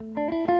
Música